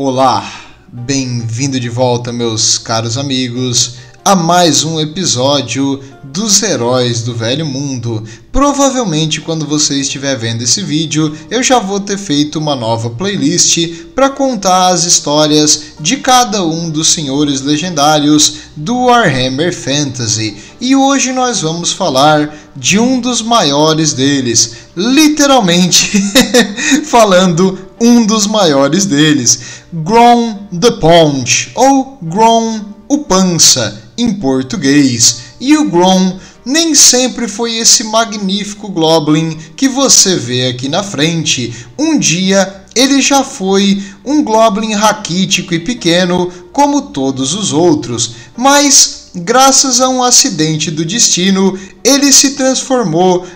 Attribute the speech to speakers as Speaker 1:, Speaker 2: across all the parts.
Speaker 1: Olá, bem-vindo de volta, meus caros amigos, a mais um episódio dos Heróis do Velho Mundo. Provavelmente, quando você estiver vendo esse vídeo, eu já vou ter feito uma nova playlist para contar as histórias de cada um dos senhores legendários do Warhammer Fantasy. E hoje nós vamos falar de um dos maiores deles, literalmente falando um dos maiores deles, Grom the Paunch ou Grom o Pança em português. E o Grom nem sempre foi esse magnífico Goblin que você vê aqui na frente. Um dia ele já foi um Goblin raquítico e pequeno como todos os outros, mas graças a um acidente do destino, ele se transformou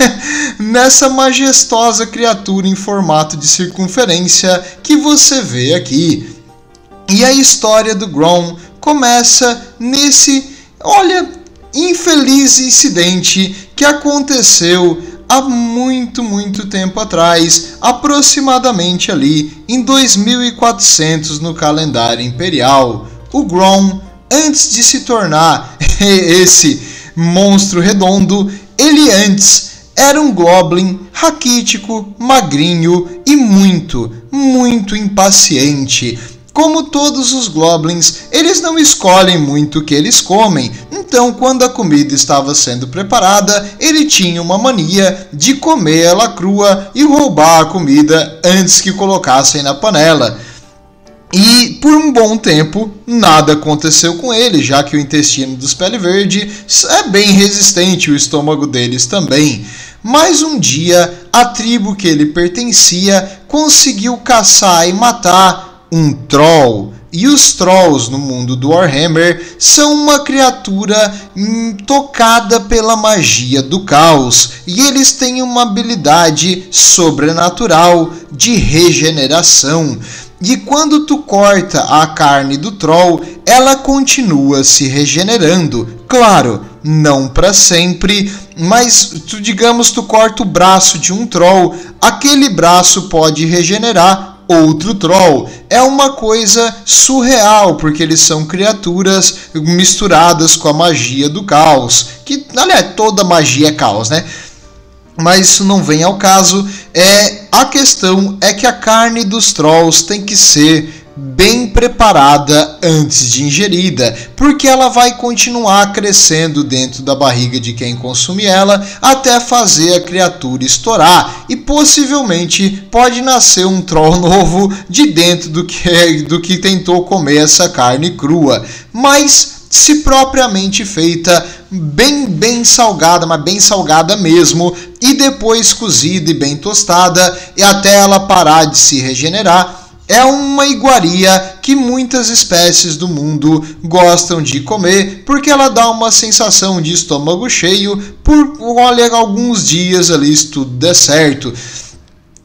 Speaker 1: nessa majestosa criatura em formato de circunferência que você vê aqui. E a história do Grom começa nesse, olha, infeliz incidente que aconteceu há muito, muito tempo atrás, aproximadamente ali em 2400 no calendário imperial. O Grom, antes de se tornar esse monstro redondo, ele antes era um goblin raquítico, magrinho e muito, muito impaciente. Como todos os goblins, eles não escolhem muito o que eles comem, então quando a comida estava sendo preparada, ele tinha uma mania de comer ela crua e roubar a comida antes que colocassem na panela. E por um bom tempo nada aconteceu com ele, já que o intestino dos pele verde é bem resistente, o estômago deles também. Mas um dia a tribo que ele pertencia conseguiu caçar e matar um troll. E os trolls no mundo do Warhammer são uma criatura hum, tocada pela magia do caos, e eles têm uma habilidade sobrenatural de regeneração. E quando tu corta a carne do troll, ela continua se regenerando. Claro, não para sempre, mas tu digamos tu corta o braço de um troll, aquele braço pode regenerar outro troll. É uma coisa surreal, porque eles são criaturas misturadas com a magia do caos. Que, aliás, toda magia é caos, né? Mas isso não vem ao caso. É a questão é que a carne dos trolls tem que ser bem preparada antes de ingerida, porque ela vai continuar crescendo dentro da barriga de quem consome ela até fazer a criatura estourar e possivelmente pode nascer um troll novo de dentro do que do que tentou comer essa carne crua. Mas se propriamente feita, bem bem salgada, mas bem salgada mesmo, e depois cozida e bem tostada, e até ela parar de se regenerar, é uma iguaria que muitas espécies do mundo gostam de comer porque ela dá uma sensação de estômago cheio por olha, alguns dias ali se tudo der certo.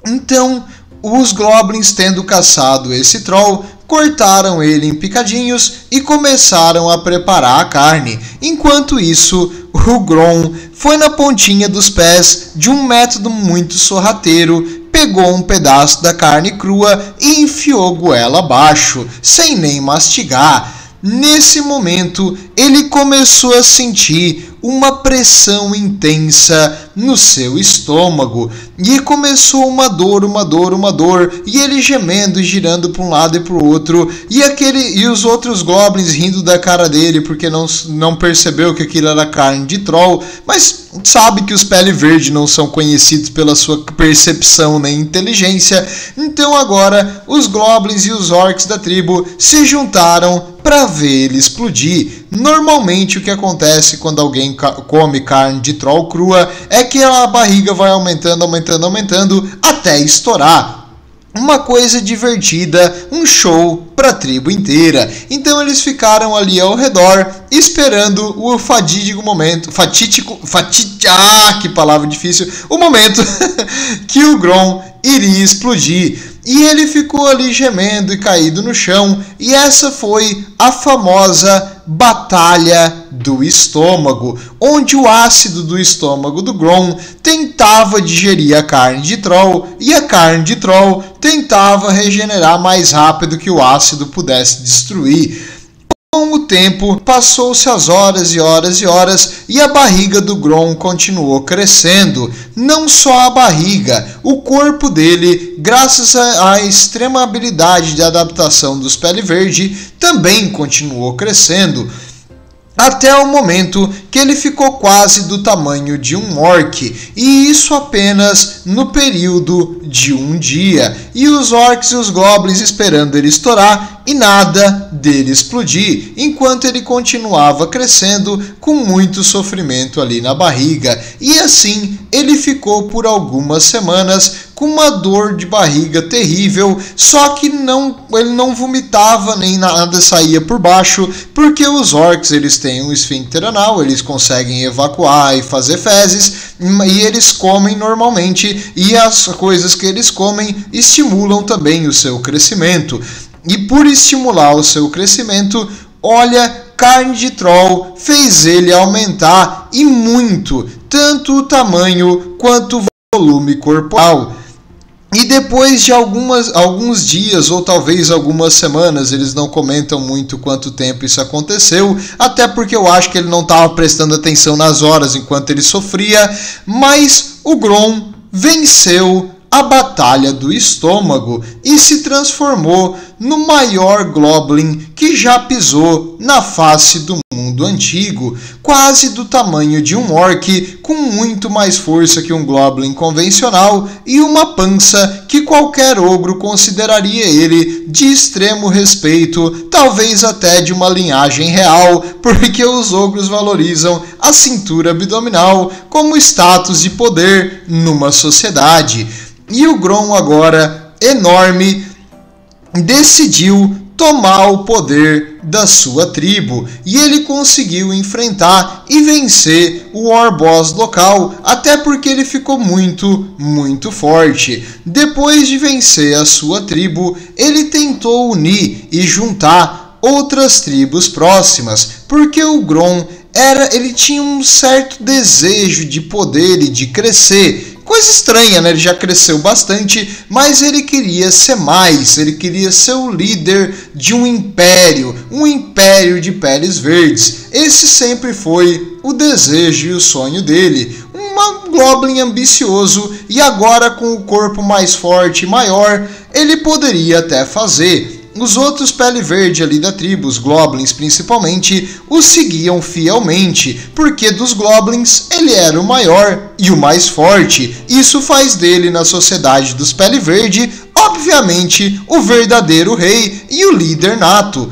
Speaker 1: Então, os goblins tendo caçado esse troll, cortaram ele em picadinhos e começaram a preparar a carne. Enquanto isso, o Grom foi na pontinha dos pés de um método muito sorrateiro pegou um pedaço da carne crua e enfiou goela abaixo, sem nem mastigar. Nesse momento, ele começou a sentir uma pressão intensa no seu estômago e começou uma dor, uma dor, uma dor, e ele gemendo e girando para um lado e para o outro, e aquele e os outros goblins rindo da cara dele porque não, não percebeu que aquilo era carne de troll, mas sabe que os pele verde não são conhecidos pela sua percepção nem inteligência. Então agora os goblins e os orcs da tribo se juntaram para ver ele explodir. Normalmente o que acontece quando alguém come carne de troll crua é que a barriga vai aumentando, aumentando, aumentando até estourar. Uma coisa divertida, um show para a tribo inteira. Então eles ficaram ali ao redor esperando o fatídico momento, fatídico, fatídico, ah, que palavra difícil, o momento que o Grom iria explodir. E ele ficou ali gemendo e caído no chão, e essa foi a famosa Batalha do Estômago, onde o ácido do estômago do Grom tentava digerir a carne de Troll e a carne de Troll tentava regenerar mais rápido que o ácido pudesse destruir. Com o tempo, passou-se as horas e horas e horas e a barriga do Grom continuou crescendo. Não só a barriga, o corpo dele, graças à extrema habilidade de adaptação dos pele verde, também continuou crescendo até o momento que ele ficou quase do tamanho de um orc, e isso apenas no período de um dia, e os orcs e os goblins esperando ele estourar e nada dele explodir, enquanto ele continuava crescendo com muito sofrimento ali na barriga, e assim ele ficou por algumas semanas com uma dor de barriga terrível, só que não ele não vomitava nem nada saía por baixo, porque os orcs eles têm um esfíncter anal, eles conseguem evacuar e fazer fezes, e eles comem normalmente e as coisas que eles comem estimulam também o seu crescimento. E por estimular o seu crescimento, olha, carne de troll fez ele aumentar e muito, tanto o tamanho quanto o volume corporal. E depois de algumas, alguns dias ou talvez algumas semanas, eles não comentam muito quanto tempo isso aconteceu, até porque eu acho que ele não estava prestando atenção nas horas enquanto ele sofria, mas o Grom venceu a Batalha do Estômago e se transformou no maior Goblin que já pisou na face do mundo antigo, quase do tamanho de um orc, com muito mais força que um Goblin convencional e uma pança que qualquer ogro consideraria ele de extremo respeito, talvez até de uma linhagem real, porque os ogros valorizam a cintura abdominal como status de poder numa sociedade. E o Grom agora, enorme, decidiu tomar o poder da sua tribo e ele conseguiu enfrentar e vencer o War Boss local, até porque ele ficou muito, muito forte. Depois de vencer a sua tribo, ele tentou unir e juntar outras tribos próximas, porque o Grom era, ele tinha um certo desejo de poder e de crescer, Coisa estranha, né? Ele já cresceu bastante, mas ele queria ser mais, ele queria ser o líder de um império, um império de peles verdes. Esse sempre foi o desejo e o sonho dele. Um Goblin ambicioso e agora com o corpo mais forte e maior, ele poderia até fazer. Os outros pele verde ali da tribo, os Goblins principalmente, o seguiam fielmente, porque dos Goblins ele era o maior e o mais forte. Isso faz dele na sociedade dos pele verde, obviamente, o verdadeiro rei e o líder nato.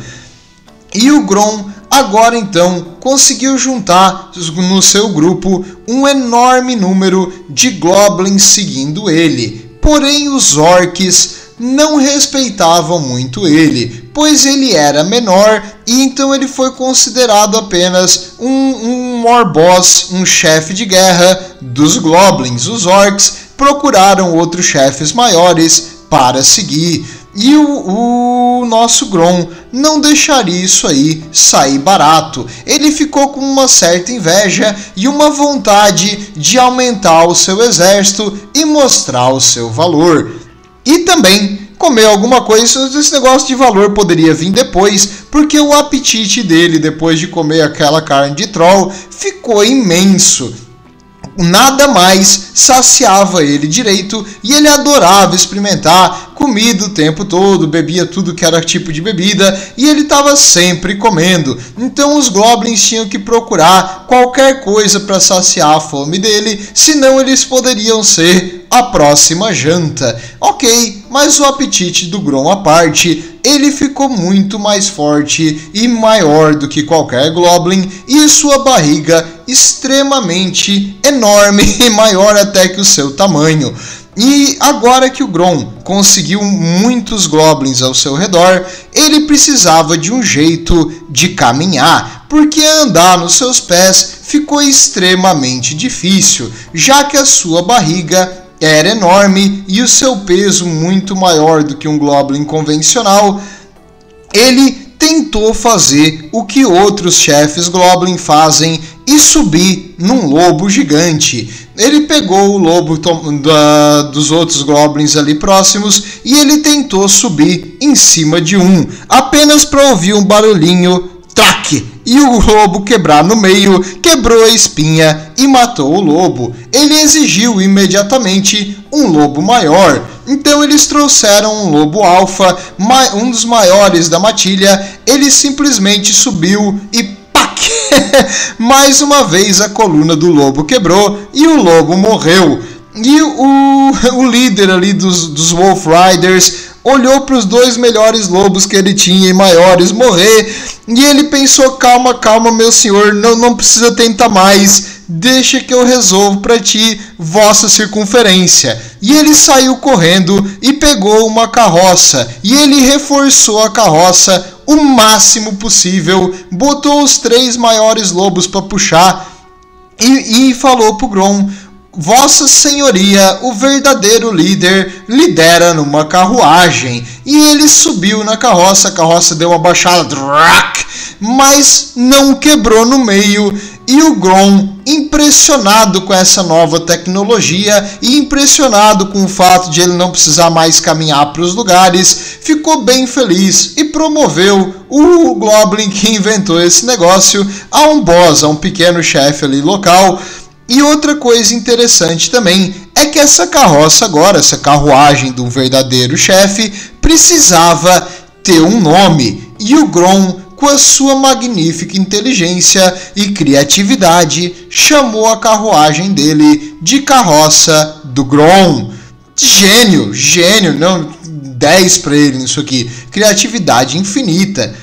Speaker 1: E o Grom agora então conseguiu juntar no seu grupo um enorme número de goblins seguindo ele. Porém, os orcs não respeitavam muito ele, pois ele era menor e então ele foi considerado apenas um, um boss, um chefe de guerra dos Goblins. Os Orcs procuraram outros chefes maiores para seguir. E o, o, nosso Grom não deixaria isso aí sair barato. Ele ficou com uma certa inveja e uma vontade de aumentar o seu exército e mostrar o seu valor. E também comer alguma coisa, esse negócio de valor poderia vir depois, porque o apetite dele depois de comer aquela carne de troll ficou imenso. Nada mais saciava ele direito e ele adorava experimentar comida o tempo todo, bebia tudo que era tipo de bebida e ele estava sempre comendo. Então os goblins tinham que procurar qualquer coisa para saciar a fome dele, senão eles poderiam ser a próxima janta. Ok, mas o apetite do Grom à parte, ele ficou muito mais forte e maior do que qualquer Goblin e sua barriga extremamente enorme e maior até que o seu tamanho. E agora que o Grom conseguiu muitos goblins ao seu redor, ele precisava de um jeito de caminhar, porque andar nos seus pés ficou extremamente difícil, já que a sua barriga era enorme e o seu peso muito maior do que um goblin convencional. Ele tentou fazer o que outros chefes Goblin fazem e subir num lobo gigante. Ele pegou o lobo da, dos outros goblins ali próximos e ele tentou subir em cima de um, apenas para ouvir um barulhinho traque e o lobo quebrar no meio, quebrou a espinha e matou o lobo. Ele exigiu imediatamente um lobo maior. Então eles trouxeram um lobo alfa, um dos maiores da matilha. Ele simplesmente subiu e pac! Mais uma vez a coluna do lobo quebrou e o lobo morreu. E o, o líder ali dos, dos Wolf Riders olhou para os dois melhores lobos que ele tinha e maiores morrer. E ele pensou: calma, calma, meu senhor, não, não precisa tentar mais, deixa que eu resolvo para ti vossa circunferência. E ele saiu correndo e pegou uma carroça. E ele reforçou a carroça o máximo possível, botou os três maiores lobos para puxar e, e falou pro Grom: Vossa Senhoria, o verdadeiro líder, lidera numa carruagem. E ele subiu na carroça, a carroça deu uma baixada, mas não quebrou no meio. E o Grom, impressionado com essa nova tecnologia e impressionado com o fato de ele não precisar mais caminhar para os lugares, ficou bem feliz e promoveu o Goblin que inventou esse negócio a um boss, a um pequeno chefe ali local e outra coisa interessante também é que essa carroça agora, essa carruagem do verdadeiro chefe, precisava ter um nome. E o Grom, com a sua magnífica inteligência e criatividade, chamou a carruagem dele de carroça do Grom. Gênio, gênio, não 10 para ele nisso aqui. Criatividade infinita.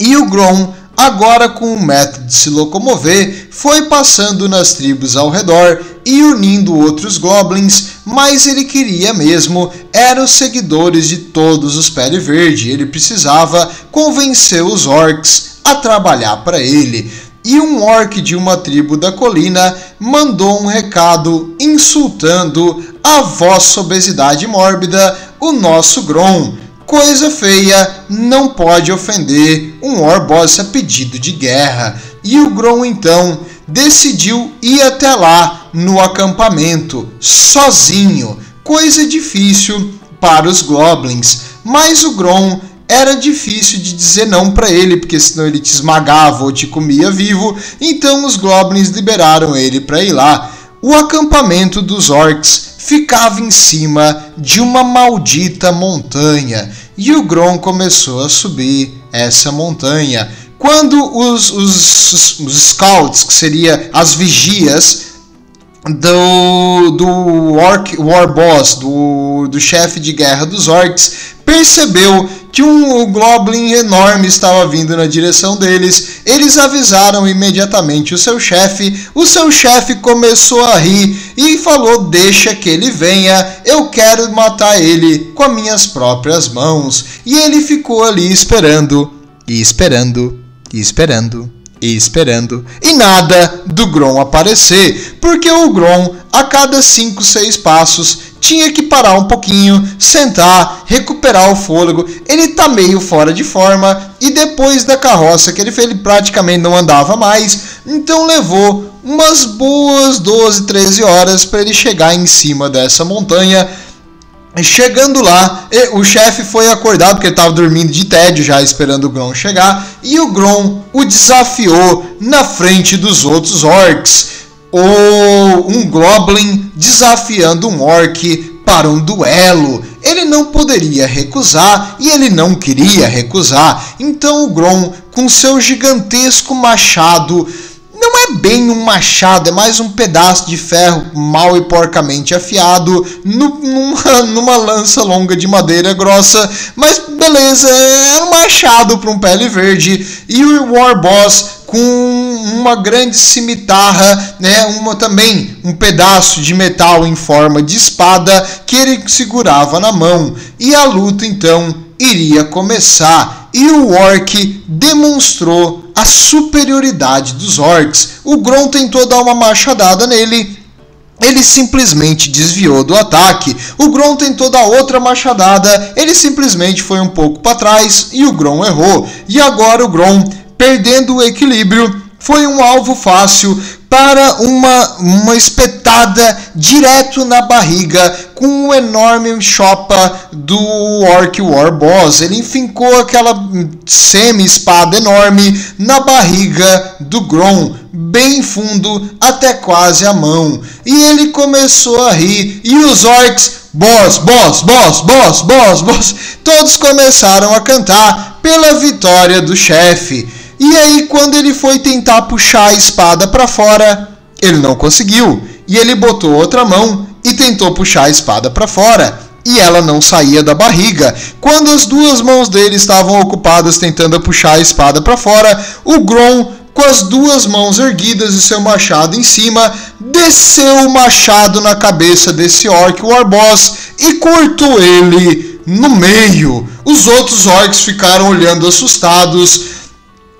Speaker 1: E o Grom agora com o método de se locomover, foi passando nas tribos ao redor e unindo outros goblins, mas ele queria mesmo eram os seguidores de todos os Pele Verde. Ele precisava convencer os orcs a trabalhar para ele. E um orc de uma tribo da colina mandou um recado insultando a vossa obesidade mórbida, o nosso Grom Coisa feia não pode ofender um Orboss a pedido de guerra. E o Grom então decidiu ir até lá no acampamento, sozinho. Coisa difícil para os Goblins, mas o Grom era difícil de dizer não para ele, porque senão ele te esmagava ou te comia vivo. Então os Goblins liberaram ele para ir lá. O acampamento dos Orcs ficava em cima de uma maldita montanha e o Grom começou a subir essa montanha. Quando os, os, os scouts, que seria as vigias do, do orc, War Boss, do, do chefe de guerra dos orcs, percebeu que um Goblin enorme estava vindo na direção deles. Eles avisaram imediatamente o seu chefe. O seu chefe começou a rir e falou: Deixa que ele venha, eu quero matar ele com as minhas próprias mãos. E ele ficou ali esperando, e esperando, e esperando e esperando e nada do Grom aparecer, porque o Grom a cada 5, 6 passos tinha que parar um pouquinho, sentar, recuperar o fôlego. Ele tá meio fora de forma e depois da carroça que ele fez, ele praticamente não andava mais, então levou umas boas 12, 13 horas para ele chegar em cima dessa montanha Chegando lá, o chefe foi acordado porque ele estava dormindo de tédio já esperando o Grom chegar e o Grom o desafiou na frente dos outros orcs. Ou um Goblin desafiando um orc para um duelo. Ele não poderia recusar e ele não queria recusar. Então o Grom, com seu gigantesco machado, não é bem um machado, é mais um pedaço de ferro mal e porcamente afiado numa, numa, lança longa de madeira grossa. Mas beleza, é um machado para um pele verde. E o War Boss com uma grande cimitarra, né, uma também um pedaço de metal em forma de espada que ele segurava na mão. E a luta então iria começar e o orc demonstrou a superioridade dos orcs. O Grom tentou dar uma machadada nele, ele simplesmente desviou do ataque. O Grom tentou dar outra machadada, ele simplesmente foi um pouco para trás e o Grom errou. E agora o Grom, perdendo o equilíbrio, foi um alvo fácil para uma, uma espetada direto na barriga com um enorme chopa do Orc War Boss. Ele enfincou aquela semi-espada enorme na barriga do Grom, bem fundo até quase a mão. E ele começou a rir e os orcs, boss, boss, boss, boss, boss, boss, todos começaram a cantar pela vitória do chefe. E aí, quando ele foi tentar puxar a espada para fora, ele não conseguiu. E ele botou outra mão e tentou puxar a espada para fora. E ela não saía da barriga. Quando as duas mãos dele estavam ocupadas tentando puxar a espada para fora, o Grom, com as duas mãos erguidas e seu machado em cima, desceu o machado na cabeça desse orc Warboss e cortou ele no meio. Os outros orcs ficaram olhando assustados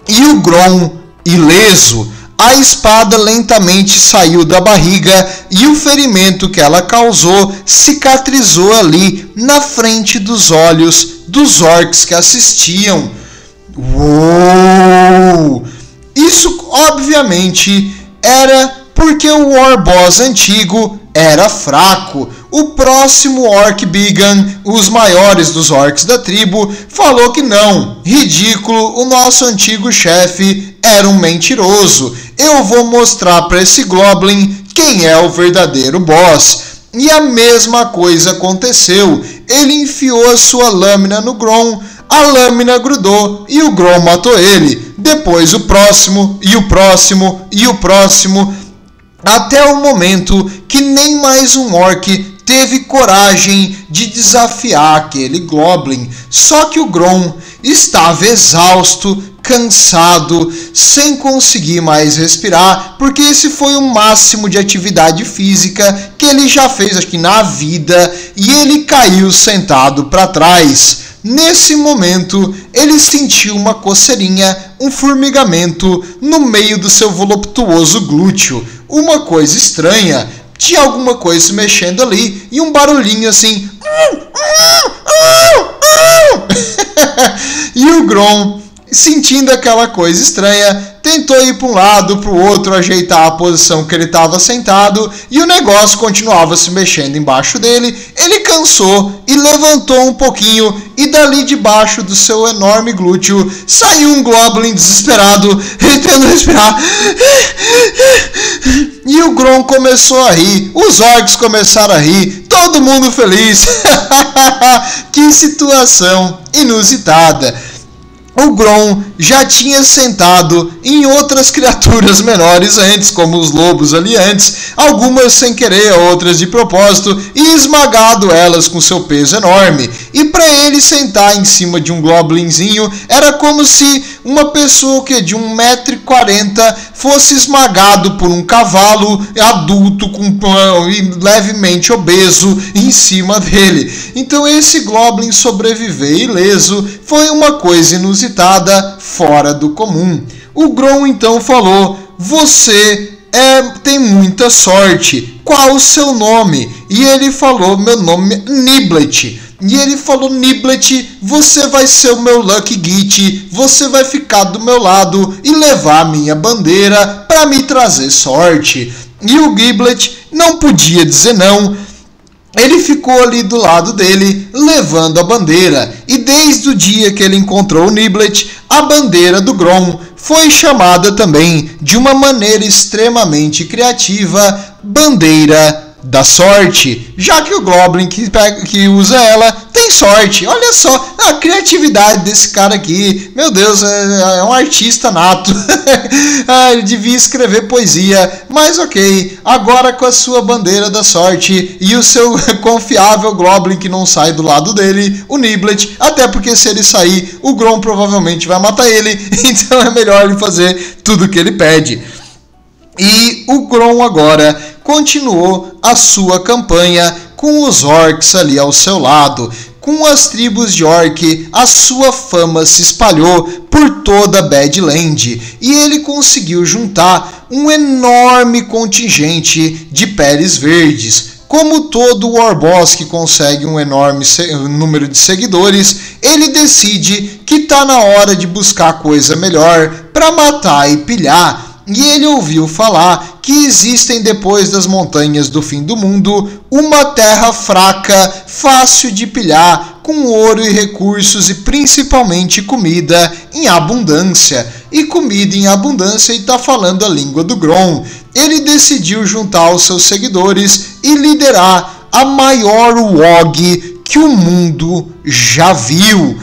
Speaker 1: e o Grom, ileso, a espada lentamente saiu da barriga e o ferimento que ela causou cicatrizou ali na frente dos olhos dos orcs que assistiam. Uou! Isso obviamente era porque o War Boss antigo era fraco. O próximo Orc Bigan, os maiores dos orcs da tribo, falou que não. Ridículo, o nosso antigo chefe era um mentiroso. Eu vou mostrar para esse Goblin quem é o verdadeiro boss. E a mesma coisa aconteceu. Ele enfiou a sua lâmina no Grom, a lâmina grudou e o Grom matou ele. Depois o próximo, e o próximo, e o próximo até o momento que nem mais um orc teve coragem de desafiar aquele Goblin. Só que o Grom estava exausto, cansado, sem conseguir mais respirar, porque esse foi o máximo de atividade física que ele já fez aqui na vida e ele caiu sentado para trás. Nesse momento, ele sentiu uma coceirinha, um formigamento no meio do seu voluptuoso glúteo uma coisa estranha. Tinha alguma coisa mexendo ali e um barulhinho assim. e o Grom, sentindo aquela coisa estranha, tentou ir para um lado, para o outro, ajeitar a posição que ele estava sentado e o negócio continuava se mexendo embaixo dele. Ele cansou e levantou um pouquinho e dali debaixo do seu enorme glúteo saiu um Goblin desesperado, tentando respirar. E o Grom começou a rir, os orcs começaram a rir, todo mundo feliz. que situação inusitada o Grom já tinha sentado em outras criaturas menores antes, como os lobos ali antes, algumas sem querer, outras de propósito, e esmagado elas com seu peso enorme. E para ele sentar em cima de um goblinzinho era como se uma pessoa que de 1,40m fosse esmagado por um cavalo adulto com e levemente obeso em cima dele. Então esse Goblin sobreviver ileso foi uma coisa inusitada, fora do comum. O Grom então falou: "Você é, tem muita sorte. Qual o seu nome?" E ele falou: "Meu nome é Niblet." E ele falou: Niblet, você vai ser o meu Lucky Git, você vai ficar do meu lado e levar a minha bandeira para me trazer sorte. E o Giblet não podia dizer não. Ele ficou ali do lado dele, levando a bandeira, e desde o dia que ele encontrou o Niblet, a bandeira do Grom foi chamada também, de uma maneira extremamente criativa, Bandeira da sorte, já que o Goblin que, pega, que usa ela tem sorte. Olha só a criatividade desse cara aqui. Meu Deus, é, é um artista nato. ah, ele devia escrever poesia, mas ok. Agora com a sua bandeira da sorte e o seu confiável Goblin que não sai do lado dele, o Niblet. Até porque se ele sair, o Grom provavelmente vai matar ele. Então é melhor ele fazer tudo o que ele pede. E o Grom agora continuou a sua campanha com os orcs ali ao seu lado. com as tribos de Orc, a sua fama se espalhou por toda Badland e ele conseguiu juntar um enorme contingente de peles verdes. Como todo Warboss que consegue um enorme número de seguidores, ele decide que tá na hora de buscar coisa melhor para matar e pilhar e ele ouviu falar que existem depois das montanhas do fim do mundo uma terra fraca, fácil de pilhar, com ouro e recursos e principalmente comida em abundância. E comida em abundância e está falando a língua do Grom. Ele decidiu juntar os seus seguidores e liderar a maior WOG que o mundo já viu.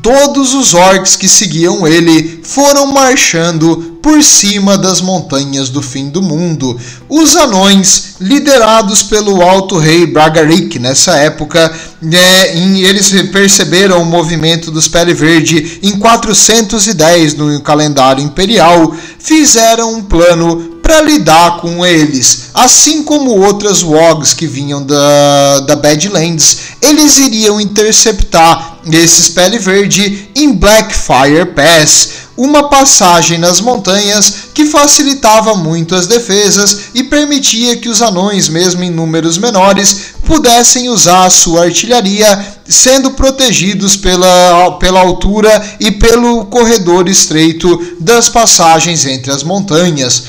Speaker 1: Todos os orcs que seguiam ele foram marchando por cima das montanhas do fim do mundo. Os anões, liderados pelo alto rei Bragaric nessa época, é, em, eles perceberam o movimento dos Pele Verde em 410 no calendário imperial, fizeram um plano para lidar com eles. Assim como outras WOGs que vinham da, da Badlands, eles iriam interceptar esses Pele Verde em Blackfire Pass uma passagem nas montanhas que facilitava muito as defesas e permitia que os anões, mesmo em números menores, pudessem usar sua artilharia, sendo protegidos pela, pela altura e pelo corredor estreito das passagens entre as montanhas.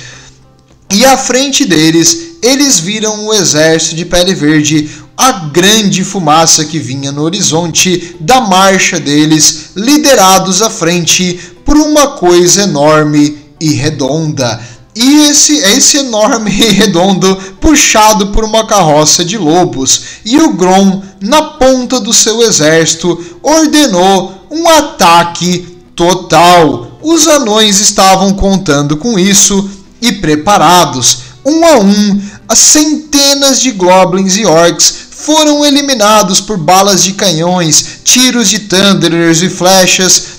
Speaker 1: E à frente deles, eles viram o exército de pele verde, a grande fumaça que vinha no horizonte da marcha deles, liderados à frente por uma coisa enorme e redonda. E esse, esse enorme e redondo puxado por uma carroça de lobos. E o Grom, na ponta do seu exército, ordenou um ataque total. Os anões estavam contando com isso e preparados. Um a um, as centenas de goblins e orcs foram eliminados por balas de canhões, tiros de thunderers e flechas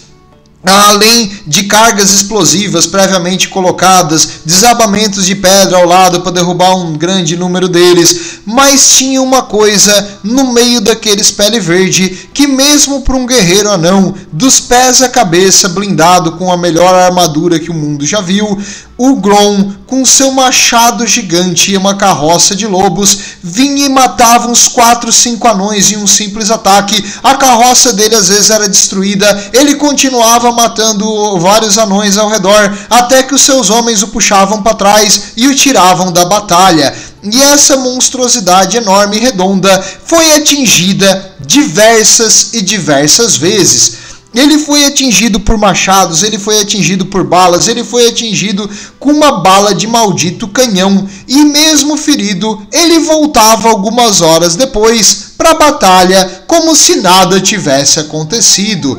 Speaker 1: além de cargas explosivas previamente colocadas, desabamentos de pedra ao lado para derrubar um grande número deles, mas tinha uma coisa no meio daqueles pele verde que mesmo para um guerreiro anão, dos pés à cabeça, blindado com a melhor armadura que o mundo já viu, o Grom, com seu machado gigante e uma carroça de lobos, vinha e matava uns 4, 5 anões em um simples ataque. A carroça dele às vezes era destruída, ele continuava matando vários anões ao redor, até que os seus homens o puxavam para trás e o tiravam da batalha. E essa monstruosidade enorme e redonda foi atingida diversas e diversas vezes. Ele foi atingido por machados, ele foi atingido por balas, ele foi atingido com uma bala de maldito canhão e, mesmo ferido, ele voltava algumas horas depois para a batalha como se nada tivesse acontecido.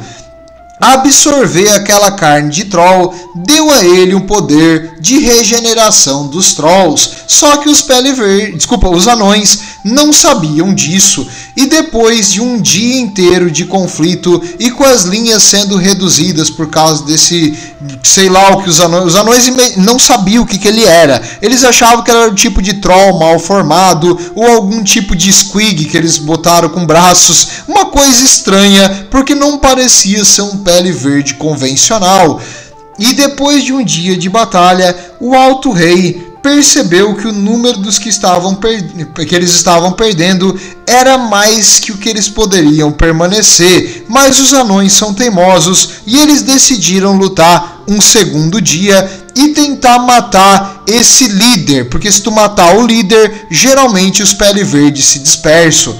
Speaker 1: Absorver aquela carne de troll deu a ele um poder de regeneração dos trolls. Só que os pele verde, desculpa, os anões não sabiam disso. E depois de um dia inteiro de conflito e com as linhas sendo reduzidas por causa desse, sei lá o que os anões, os anões não sabiam o que, que ele era. Eles achavam que era o tipo de troll mal formado ou algum tipo de squig que eles botaram com braços, uma coisa estranha, porque não parecia ser um pele verde convencional. E depois de um dia de batalha, o Alto Rei percebeu que o número dos que estavam que eles estavam perdendo era mais que o que eles poderiam permanecer, mas os anões são teimosos e eles decidiram lutar um segundo dia e tentar matar esse líder, porque se tu matar o líder, geralmente os pele verdes se dispersam.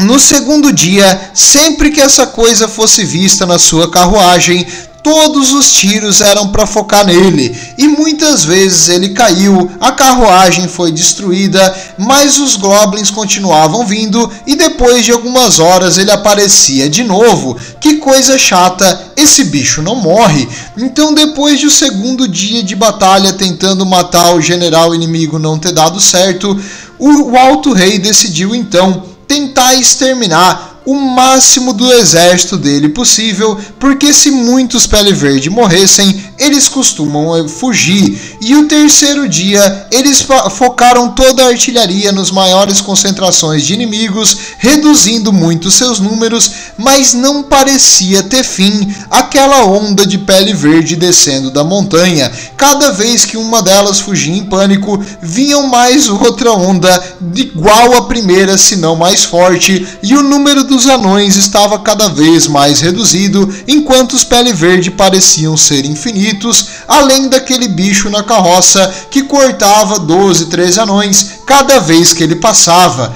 Speaker 1: No segundo dia, sempre que essa coisa fosse vista na sua carruagem, todos os tiros eram para focar nele e muitas vezes ele caiu, a carruagem foi destruída, mas os goblins continuavam vindo e depois de algumas horas ele aparecia de novo. Que coisa chata, esse bicho não morre. Então, depois de o segundo dia de batalha tentando matar o general inimigo não ter dado certo, o Alto Rei decidiu então tentar exterminar o máximo do exército dele possível, porque se muitos pele verde morressem, eles costumam eh, fugir. E o terceiro dia, eles focaram toda a artilharia nos maiores concentrações de inimigos, reduzindo muito seus números, mas não parecia ter fim aquela onda de pele verde descendo da montanha. Cada vez que uma delas fugia em pânico, vinham mais outra onda igual à primeira, se não mais forte, e o número dos anões estava cada vez mais reduzido, enquanto os pele verde pareciam ser infinitos, além daquele bicho na carroça que cortava 12, 13 anões cada vez que ele passava.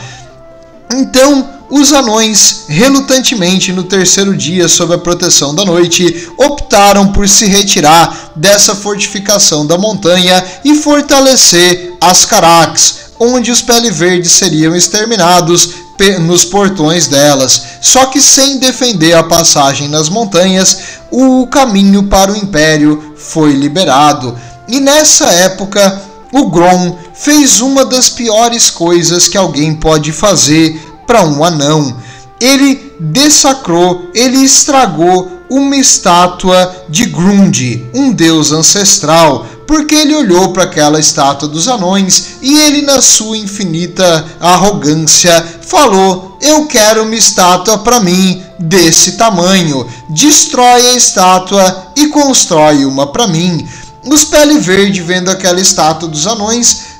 Speaker 1: Então, os anões, relutantemente no terceiro dia, sob a proteção da noite, optaram por se retirar dessa fortificação da montanha e fortalecer as Caracs, onde os pele verdes seriam exterminados nos portões delas. Só que sem defender a passagem nas montanhas, o caminho para o império foi liberado. E nessa época, o Grom fez uma das piores coisas que alguém pode fazer para um anão. Ele dessacrou, ele estragou uma estátua de Grund, um deus ancestral, porque ele olhou para aquela estátua dos anões e ele, na sua infinita arrogância, falou: Eu quero uma estátua para mim desse tamanho. Destrói a estátua e constrói uma para mim. Os Pele Verde, vendo aquela estátua dos anões,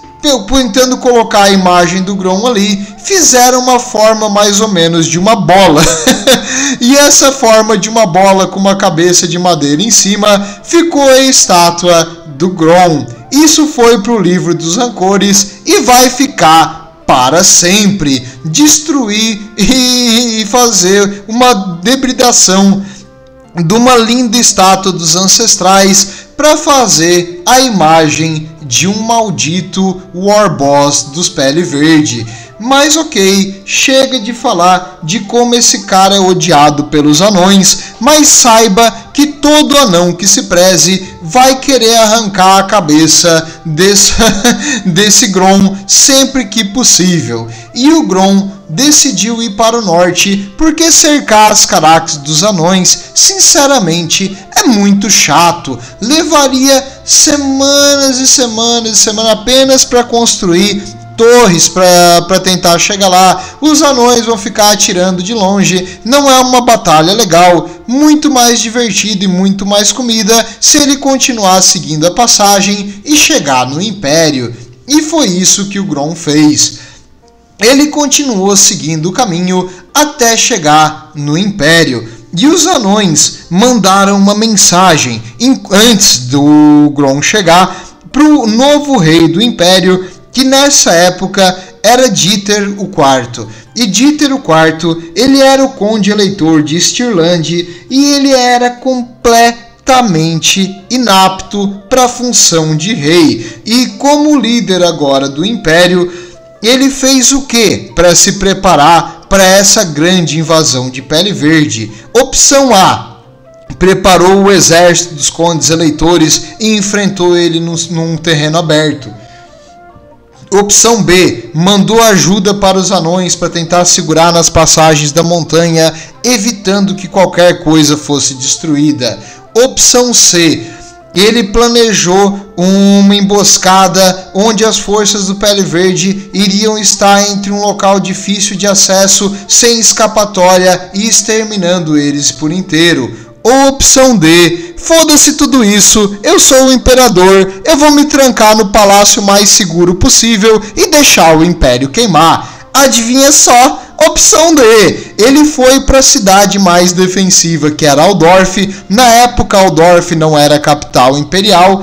Speaker 1: tentando colocar a imagem do Grom ali, fizeram uma forma mais ou menos de uma bola. e essa forma de uma bola com uma cabeça de madeira em cima ficou a estátua do Grom. Isso foi para o livro dos rancores e vai ficar para sempre. Destruir e fazer uma debridação de uma linda estátua dos ancestrais para fazer a imagem de um maldito War Boss dos Pele Verde. Mas ok, chega de falar de como esse cara é odiado pelos anões, mas saiba que todo anão que se preze vai querer arrancar a cabeça desse, desse Grom sempre que possível. E o Grom decidiu ir para o norte porque cercar as Carax dos anões, sinceramente, é muito chato. Levaria semanas e semanas e semanas apenas para construir torres para tentar chegar lá. Os anões vão ficar atirando de longe. Não é uma batalha legal. Muito mais divertido e muito mais comida se ele continuar seguindo a passagem e chegar no Império. E foi isso que o Grom fez. Ele continuou seguindo o caminho até chegar no Império. E os anões mandaram uma mensagem antes do Grom chegar para o novo rei do Império que nessa época era Dieter IV. E Dieter IV, ele era o conde eleitor de Stirland e ele era completamente inapto para a função de rei. E como líder agora do império, ele fez o que para se preparar para essa grande invasão de Pele Verde? Opção A: preparou o exército dos condes eleitores e enfrentou ele num, num terreno aberto. Opção B, mandou ajuda para os anões para tentar segurar nas passagens da montanha, evitando que qualquer coisa fosse destruída. Opção C, ele planejou uma emboscada onde as forças do Pele Verde iriam estar entre um local difícil de acesso, sem escapatória e exterminando eles por inteiro. Ou opção D, Foda-se tudo isso, eu sou o imperador, eu vou me trancar no palácio mais seguro possível e deixar o império queimar. Adivinha só? Opção D. Ele foi para a cidade mais defensiva, que era Aldorf. Na época, Aldorf não era capital imperial.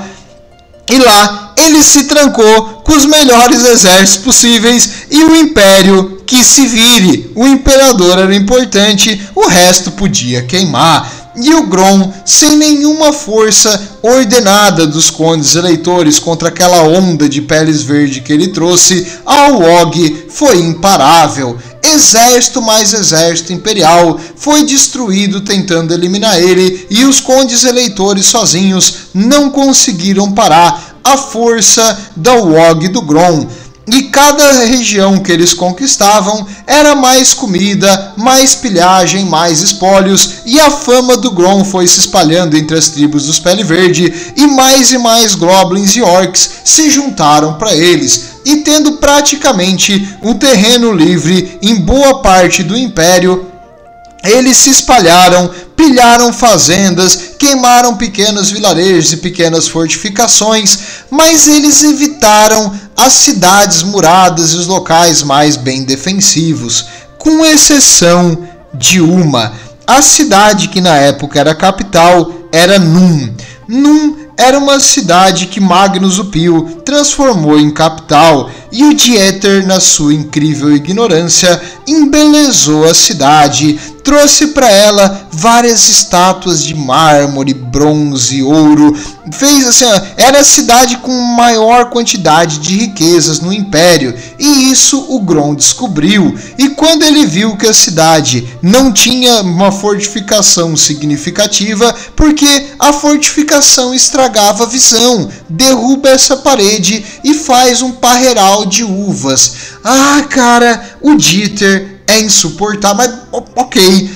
Speaker 1: E lá ele se trancou com os melhores exércitos possíveis e o império que se vire. O imperador era importante, o resto podia queimar. E o Grom, sem nenhuma força ordenada dos condes eleitores contra aquela onda de peles verde que ele trouxe, ao Og foi imparável. Exército mais exército imperial foi destruído tentando eliminar ele, e os condes eleitores sozinhos não conseguiram parar a força da Og do Grom. E cada região que eles conquistavam era mais comida, mais pilhagem, mais espólios, e a fama do Grom foi se espalhando entre as tribos dos Pele Verde, e mais e mais goblins e orcs se juntaram para eles, e tendo praticamente um terreno livre em boa parte do império, eles se espalharam, pilharam fazendas, queimaram pequenos vilarejos e pequenas fortificações, mas eles evitaram as cidades muradas e os locais mais bem defensivos, com exceção de uma. A cidade que na época era capital era Num. Num era uma cidade que Magnus o Pio transformou em capital e o Dieter, na sua incrível ignorância, embelezou a cidade, trouxe para ela várias estátuas de mármore, bronze, ouro. Fez assim, era a cidade com maior quantidade de riquezas no império, e isso o Grom descobriu. E quando ele viu que a cidade não tinha uma fortificação significativa, porque a fortificação estragava a visão, derruba essa parede e faz um parreiral de uvas. Ah, cara, o Dieter é insuportável, mas ok.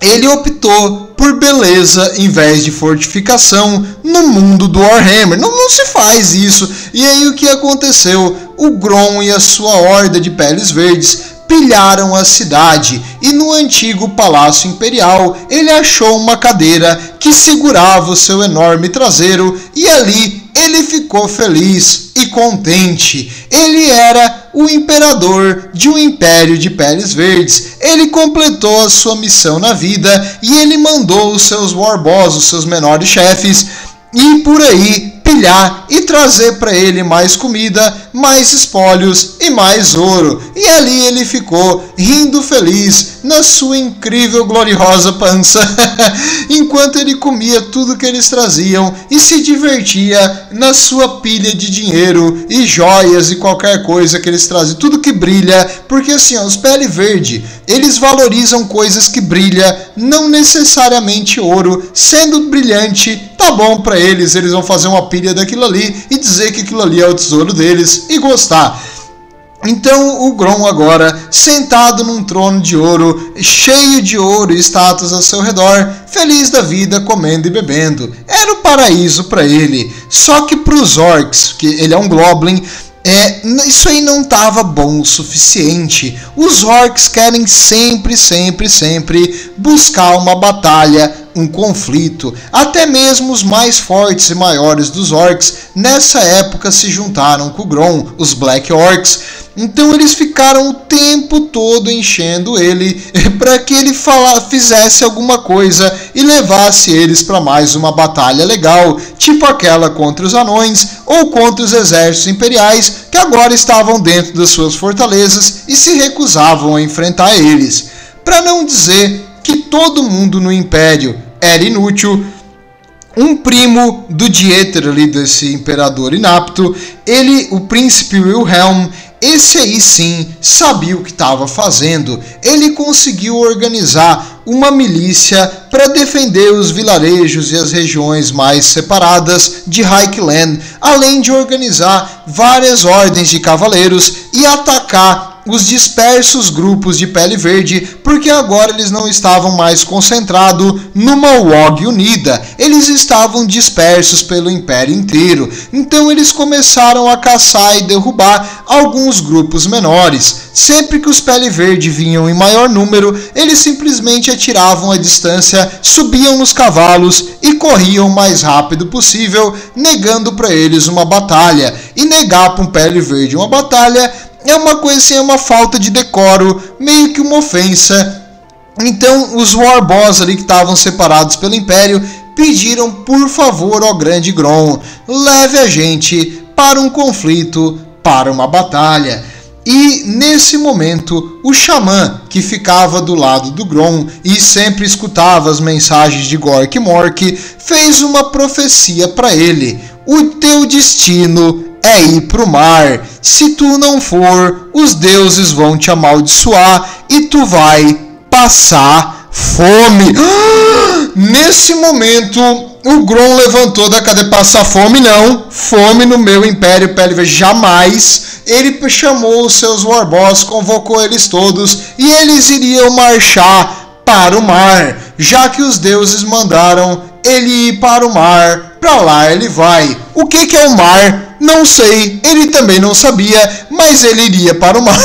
Speaker 1: Ele optou por beleza em vez de fortificação no mundo do Warhammer. Não, não se faz isso. E aí o que aconteceu? O Grom e a sua horda de peles verdes pilharam a cidade e no antigo palácio imperial ele achou uma cadeira que segurava o seu enorme traseiro e ali ele ficou feliz e contente. Ele era o imperador de um império de peles verdes. Ele completou a sua missão na vida e ele mandou os seus warboss, os seus menores chefes, ir por aí pilhar e trazer para ele mais comida, mais espólios e mais ouro. E ali ele ficou rindo feliz na sua incrível gloriosa pança, enquanto ele comia tudo que eles traziam e se divertia na sua pilha de dinheiro e joias e qualquer coisa que eles trazem, tudo que brilha, porque assim, ó, os pele verde, eles valorizam coisas que brilha, não necessariamente ouro, sendo brilhante, tá bom para eles, eles vão fazer uma pilha daquilo ali e dizer que aquilo ali é o tesouro deles e gostar. Então o Grom agora, sentado num trono de ouro, cheio de ouro e estátuas ao seu redor, feliz da vida, comendo e bebendo. Era o paraíso para ele. Só que para os orcs, que ele é um goblin, é, isso aí não estava bom o suficiente. Os orcs querem sempre, sempre, sempre buscar uma batalha, um conflito. Até mesmo os mais fortes e maiores dos orcs nessa época se juntaram com o Grom, os Black Orcs. Então eles ficaram o tempo todo enchendo ele para que ele fala, fizesse alguma coisa e levasse eles para mais uma batalha legal, tipo aquela contra os anões ou contra os exércitos imperiais que agora estavam dentro das suas fortalezas e se recusavam a enfrentar eles. Para não dizer que todo mundo no império era inútil, um primo do Dieter ali desse imperador inapto, ele, o príncipe Wilhelm, esse aí sim sabia o que estava fazendo. Ele conseguiu organizar uma milícia para defender os vilarejos e as regiões mais separadas de Highland, além de organizar várias ordens de cavaleiros e atacar os dispersos grupos de pele verde, porque agora eles não estavam mais concentrados numa WOG unida, eles estavam dispersos pelo império inteiro. Então eles começaram a caçar e derrubar alguns grupos menores. Sempre que os pele verde vinham em maior número, eles simplesmente atiravam a distância, subiam nos cavalos e corriam o mais rápido possível, negando para eles uma batalha. E negar para um pele verde uma batalha é uma coisa assim, é uma falta de decoro, meio que uma ofensa. Então, os Warboss ali que estavam separados pelo Império pediram por favor ao grande Grom, leve a gente para um conflito, para uma batalha. E nesse momento, o xamã que ficava do lado do Grom e sempre escutava as mensagens de Gork Mork fez uma profecia para ele: O teu destino é ir para o mar. Se tu não for, os deuses vão te amaldiçoar e tu vai passar fome. Nesse momento, o Grom levantou da cadeia passar fome, não. Fome no meu império PLV jamais. ele chamou os seus warboss, convocou eles todos e eles iriam marchar para o mar, já que os deuses mandaram ele ir para o mar, para lá ele vai. O que, que é o mar? Não sei, ele também não sabia, mas ele iria para o mar,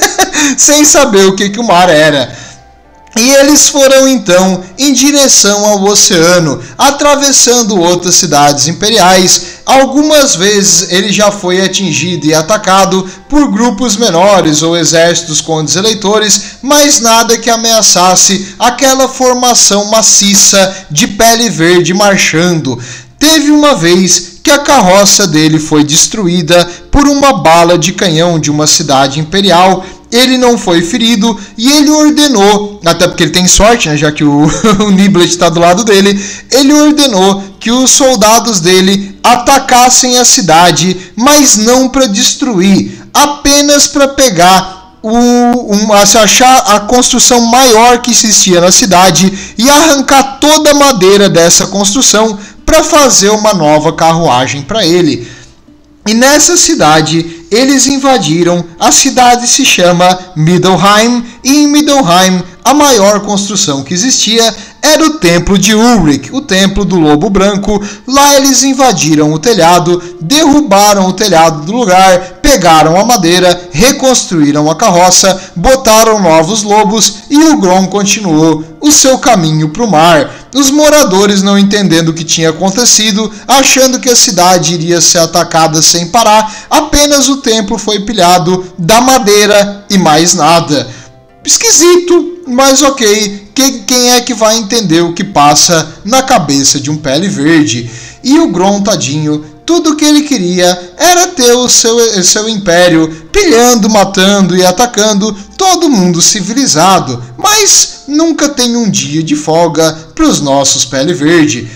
Speaker 1: sem saber o que, que o mar era. E eles foram então em direção ao oceano, atravessando outras cidades imperiais. Algumas vezes ele já foi atingido e atacado por grupos menores ou exércitos condes eleitores, mas nada que ameaçasse aquela formação maciça de pele verde marchando. Teve uma vez que a carroça dele foi destruída por uma bala de canhão de uma cidade imperial. Ele não foi ferido e ele ordenou, até porque ele tem sorte, né, já que o, o Niblet está do lado dele, ele ordenou que os soldados dele atacassem a cidade, mas não para destruir, apenas para pegar o, um, achar a construção maior que existia na cidade e arrancar toda a madeira dessa construção para fazer uma nova carruagem para ele. E nessa cidade eles invadiram. A cidade se chama Middleheim e em Middleheim a maior construção que existia era o templo de Ulrich, o templo do lobo branco. Lá eles invadiram o telhado, derrubaram o telhado do lugar, pegaram a madeira, reconstruíram a carroça, botaram novos lobos e o Grom continuou o seu caminho para o mar. Os moradores, não entendendo o que tinha acontecido, achando que a cidade iria ser atacada sem parar, apenas o templo foi pilhado da madeira e mais nada. Esquisito, mas ok. Quem é que vai entender o que passa na cabeça de um pele verde? E o Grom, tadinho, tudo que ele queria era ter o seu, seu império pilhando, matando e atacando todo mundo civilizado, mas nunca tem um dia de folga para os nossos pele verde.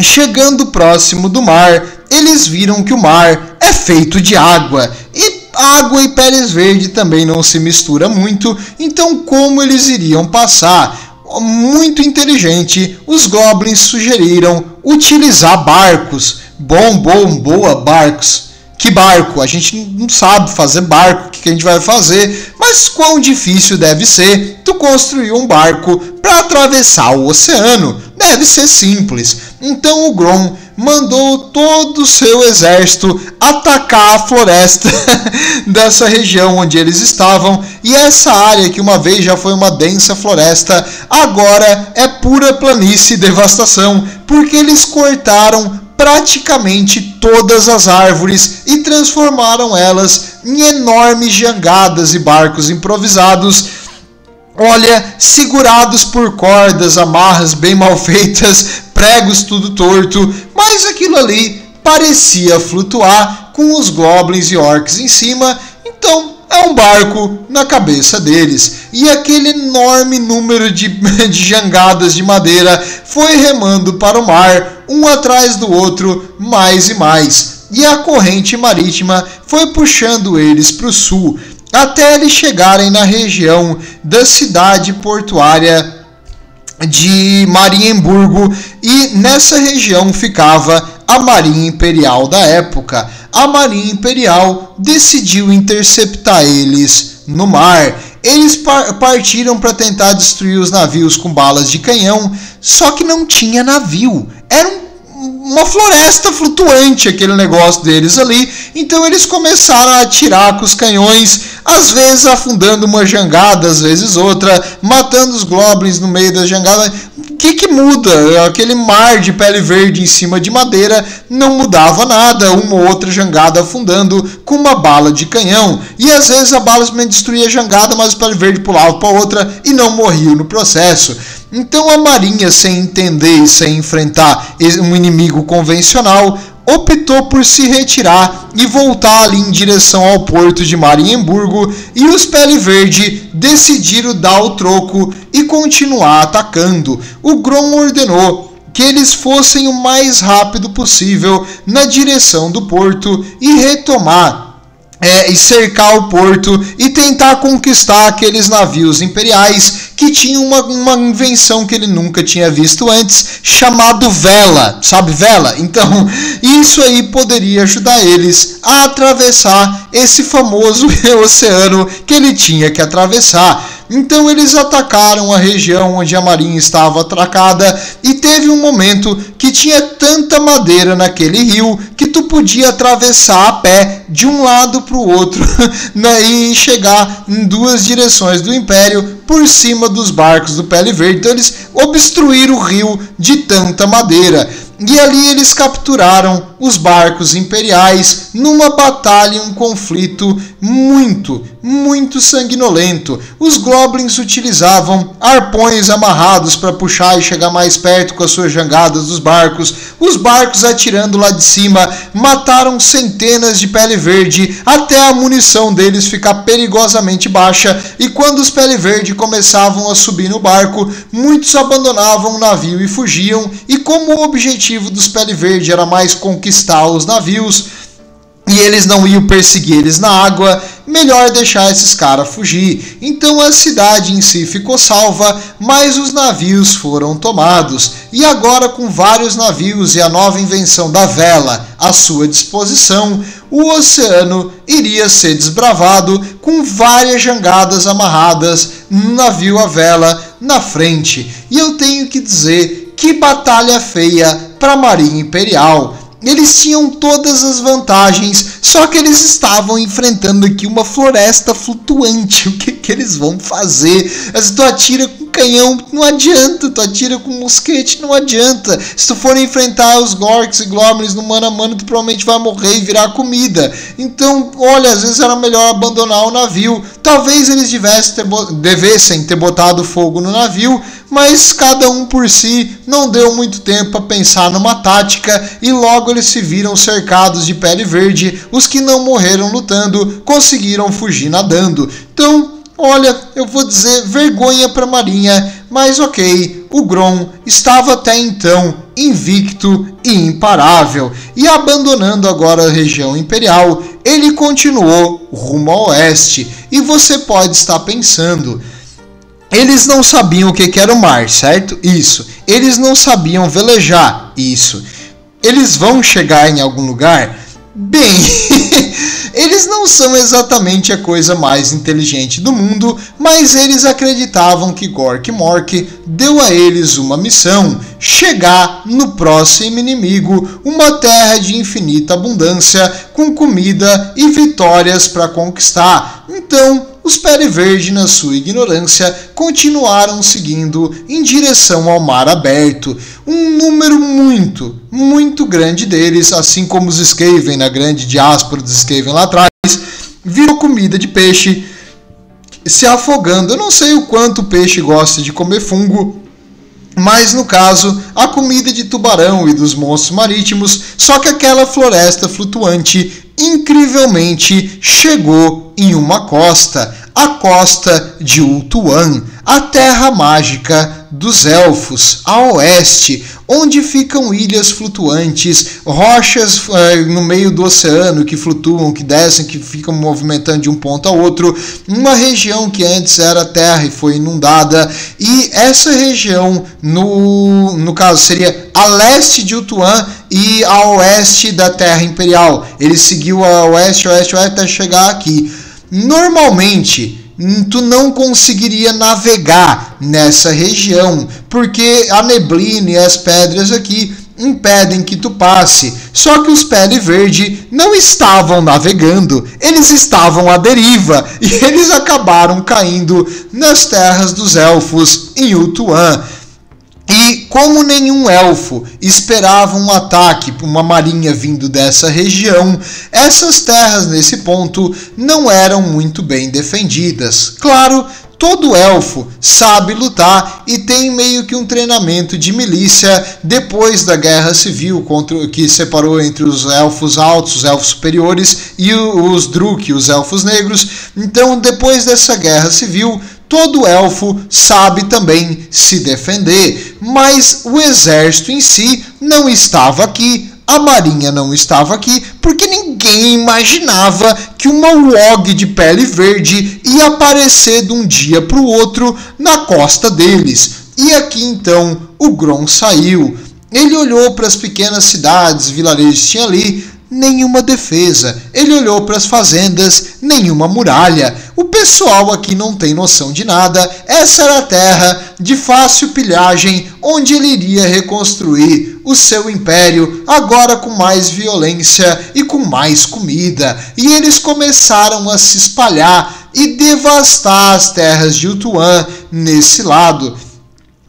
Speaker 1: Chegando próximo do mar, eles viram que o mar é feito de água e água e peles verde também não se mistura muito, então como eles iriam passar? Muito inteligente, os goblins sugeriram utilizar barcos. Bom, bom, boa, barcos. Que barco? A gente não sabe fazer barco, o que a gente vai fazer, mas quão difícil deve ser tu construir um barco para atravessar o oceano. Deve ser simples. Então o Grom mandou todo o seu exército atacar a floresta dessa região onde eles estavam, e essa área que uma vez já foi uma densa floresta, agora é pura planície e devastação, porque eles cortaram praticamente todas as árvores e transformaram elas em enormes jangadas e barcos improvisados. Olha, segurados por cordas, amarras bem mal feitas, pregos tudo torto, mas aquilo ali parecia flutuar com os goblins e orcs em cima, então é um barco na cabeça deles. E aquele enorme número de, de jangadas de madeira foi remando para o mar, um atrás do outro, mais e mais. E a corrente marítima foi puxando eles para o sul, até eles chegarem na região da cidade portuária de Marienburgo e nessa região ficava a Marinha Imperial da época a Marinha Imperial decidiu interceptar eles no mar. Eles par partiram para tentar destruir os navios com balas de canhão, só que não tinha navio. Era um uma floresta flutuante aquele negócio deles ali. Então eles começaram a atirar com os canhões, às vezes afundando uma jangada, às vezes outra, matando os goblins no meio da jangada. O que, que muda? Aquele mar de pele verde em cima de madeira não mudava nada. Uma ou outra jangada afundando com uma bala de canhão. E às vezes a bala destruía a jangada, mas o pele verde pulava para outra e não morria no processo. Então a Marinha, sem entender e sem enfrentar um inimigo convencional, optou por se retirar e voltar ali em direção ao porto de Marienburgo e os Pele Verde decidiram dar o troco e continuar atacando. O Grom ordenou que eles fossem o mais rápido possível na direção do porto e retomar é, e cercar o porto e tentar conquistar aqueles navios imperiais que tinham uma, uma invenção que ele nunca tinha visto antes, chamado vela, sabe vela? Então, isso aí poderia ajudar eles a atravessar esse famoso oceano que ele tinha que atravessar. Então eles atacaram a região onde a marinha estava atracada e teve um momento que tinha tanta madeira naquele rio que tu podia atravessar a pé de um lado para o outro né, e chegar em duas direções do império por cima dos barcos do Pele Verde. Então eles obstruíram o rio de tanta madeira. E ali eles capturaram os barcos imperiais numa batalha, um conflito muito, muito sanguinolento. Os goblins utilizavam arpões amarrados para puxar e chegar mais perto com as suas jangadas dos barcos. Os barcos atirando lá de cima mataram centenas de pele verde até a munição deles ficar perigosamente baixa. E quando os pele verde começavam a subir no barco, muitos abandonavam o navio e fugiam. E como o objetivo dos pele verde era mais conquistar os navios, e eles não iam perseguir eles na água, melhor deixar esses caras fugir. Então a cidade em si ficou salva, mas os navios foram tomados. E agora, com vários navios e a nova invenção da vela à sua disposição, o oceano iria ser desbravado com várias jangadas amarradas num navio à vela na frente. E eu tenho que dizer que batalha feia para a Marinha Imperial eles tinham todas as vantagens, só que eles estavam enfrentando aqui uma floresta flutuante. O que, que eles vão fazer? Se tu atira com canhão, não adianta. Tu atira com mosquete, não adianta. Se tu for enfrentar os Gorks e Glomers no mano a mano, tu provavelmente vai morrer e virar comida. Então, olha, às vezes era melhor abandonar o navio. Talvez eles ter, devessem ter botado fogo no navio, mas cada um por si não deu muito tempo para pensar numa tática e logo eles se viram cercados de pele verde. Os que não morreram lutando conseguiram fugir nadando. Então, olha, eu vou dizer vergonha para Marinha, mas ok, o Grom estava até então invicto e imparável, e abandonando agora a região imperial, ele continuou rumo ao oeste. E você pode estar pensando, eles não sabiam o que era o mar, certo? Isso. Eles não sabiam velejar. Isso. Eles vão chegar em algum lugar? Bem, eles não são exatamente a coisa mais inteligente do mundo, mas eles acreditavam que Gork Mork deu a eles uma missão: chegar no próximo inimigo, uma terra de infinita abundância, com comida e vitórias para conquistar. Então, os Pele Verde, na sua ignorância, continuaram seguindo em direção ao mar aberto. Um número muito, muito grande deles, assim como os Skaven na grande diáspora dos Skaven lá atrás, virou comida de peixe, se afogando. Eu não sei o quanto o peixe gosta de comer fungo, mas no caso, a comida de tubarão e dos monstros marítimos, só que aquela floresta flutuante incrivelmente chegou em uma costa, a costa de Ultuan, a terra mágica dos elfos, a oeste, onde ficam ilhas flutuantes, rochas eh, no meio do oceano que flutuam, que descem, que ficam movimentando de um ponto a outro, uma região que antes era terra e foi inundada, e essa região, no, no caso, seria a leste de Utuan e a oeste da Terra Imperial. Ele seguiu a oeste, oeste, oeste até chegar aqui. Normalmente, tu não conseguiria navegar nessa região, porque a neblina e as pedras aqui impedem que tu passe. Só que os pele verde não estavam navegando, eles estavam à deriva e eles acabaram caindo nas terras dos elfos em Utuan. E como nenhum elfo esperava um ataque por uma marinha vindo dessa região, essas terras nesse ponto não eram muito bem defendidas. Claro, todo elfo sabe lutar e tem meio que um treinamento de milícia depois da guerra civil contra, que separou entre os elfos altos, os elfos superiores e os Druk, os elfos negros. Então, depois dessa guerra civil, Todo elfo sabe também se defender, mas o exército em si não estava aqui a Marinha não estava aqui porque ninguém imaginava que uma WOG de pele verde ia aparecer de um dia para o outro na costa deles. E aqui então o Grom saiu. Ele olhou para as pequenas cidades, vilarejos que tinha ali, nenhuma defesa. Ele olhou para as fazendas, nenhuma muralha. O pessoal aqui não tem noção de nada. Essa era a terra de fácil pilhagem onde ele iria reconstruir o seu império, agora com mais violência e com mais comida. E eles começaram a se espalhar e devastar as terras de Utuan nesse lado.